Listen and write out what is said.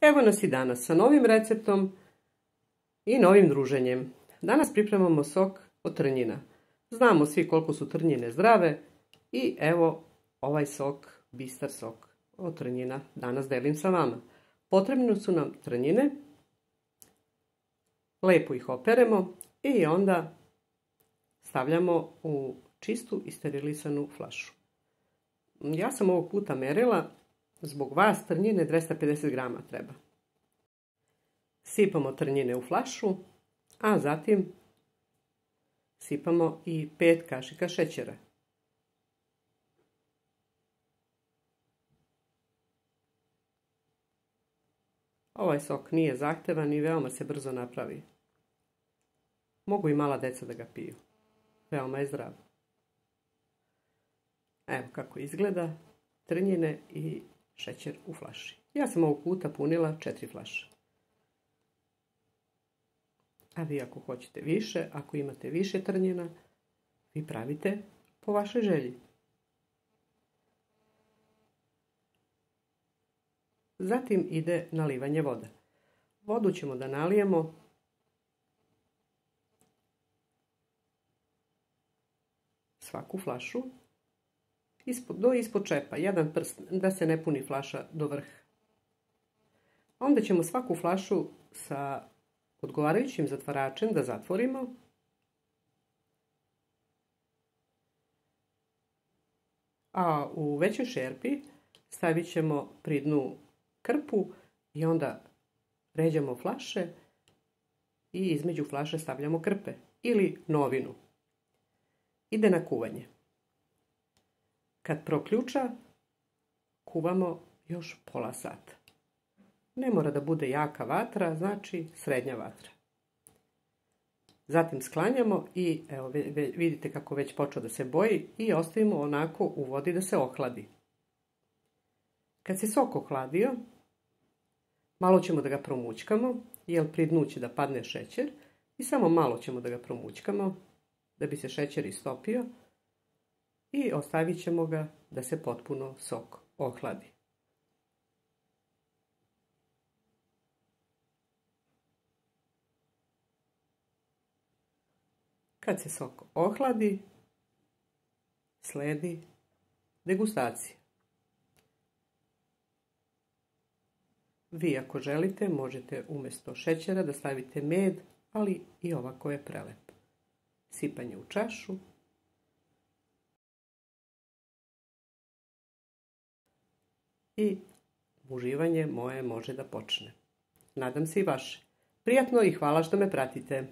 Evo nas i danas sa novim receptom i novim druženjem. Danas pripremamo sok od trnjina. Znamo svi koliko su trnjine zdrave i evo ovaj sok, bistar sok od trnjina, danas delim sa vama. Potrebno su nam trnjine, lepo ih operemo i onda stavljamo u čistu i sterilisanu flašu. Ja sam ovog puta merila Zbog vas trnjine 250 grama treba. Sipamo trnjine u flašu, a zatim sipamo i 5 kašika šećera. Ovaj sok nije zahtevan i veoma se brzo napravi. Mogu i mala deca da ga piju. Veoma je zdrav. Evo kako izgleda trnjine i šećer u flaši. Ja sam ovog puta punila četiri flaše. A vi ako hoćete više, ako imate više trnjena, vi pravite po vašoj želji. Zatim ide nalivanje vode. Vodu ćemo da nalijemo svaku flašu ispod, do ispod čepa, jedan prst, da se ne puni flaša do vrha. Onda ćemo svaku flašu sa odgovarajućim zatvaračem da zatvorimo. A u većoj šerpi stavit ćemo pri dnu krpu i onda ređamo flaše i između flaše stavljamo krpe ili novinu. Ide na kuvanje. Kad proključa, kuvamo još pola sata. Ne mora da bude jaka vatra, znači srednja vatra. Zatim sklanjamo i evo, vidite kako već počeo da se boji i ostavimo onako u vodi da se ohladi. Kad se sok ohladio, malo ćemo da ga promućkamo, jer pri dnu će da padne šećer i samo malo ćemo da ga promućkamo da bi se šećer istopio i ostavit ćemo ga da se potpuno sok ohladi. Kad se sok ohladi, sledi degustacija. Vi ako želite možete umjesto šećera da stavite med, ali i ovako je prelep. Sipanje u čašu i uživanje moje može da počne. Nadam se i vaše. Prijatno i hvala što me pratite.